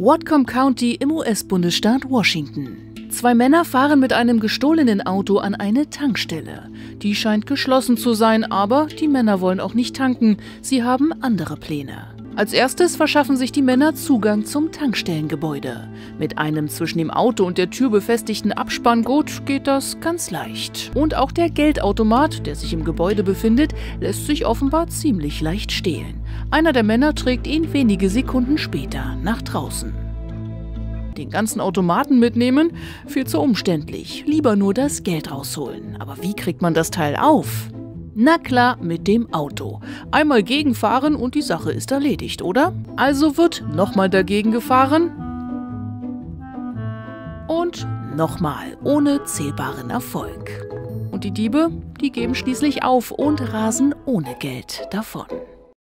Whatcom County im US-Bundesstaat Washington. Zwei Männer fahren mit einem gestohlenen Auto an eine Tankstelle. Die scheint geschlossen zu sein, aber die Männer wollen auch nicht tanken. Sie haben andere Pläne. Als erstes verschaffen sich die Männer Zugang zum Tankstellengebäude. Mit einem zwischen dem Auto und der Tür befestigten Abspanngurt geht das ganz leicht. Und auch der Geldautomat, der sich im Gebäude befindet, lässt sich offenbar ziemlich leicht stehlen. Einer der Männer trägt ihn wenige Sekunden später nach draußen. Den ganzen Automaten mitnehmen? Viel zu umständlich. Lieber nur das Geld rausholen. Aber wie kriegt man das Teil auf? Na klar, mit dem Auto. Einmal gegenfahren und die Sache ist erledigt, oder? Also wird nochmal dagegen gefahren. Und nochmal, ohne zählbaren Erfolg. Und die Diebe, die geben schließlich auf und rasen ohne Geld davon.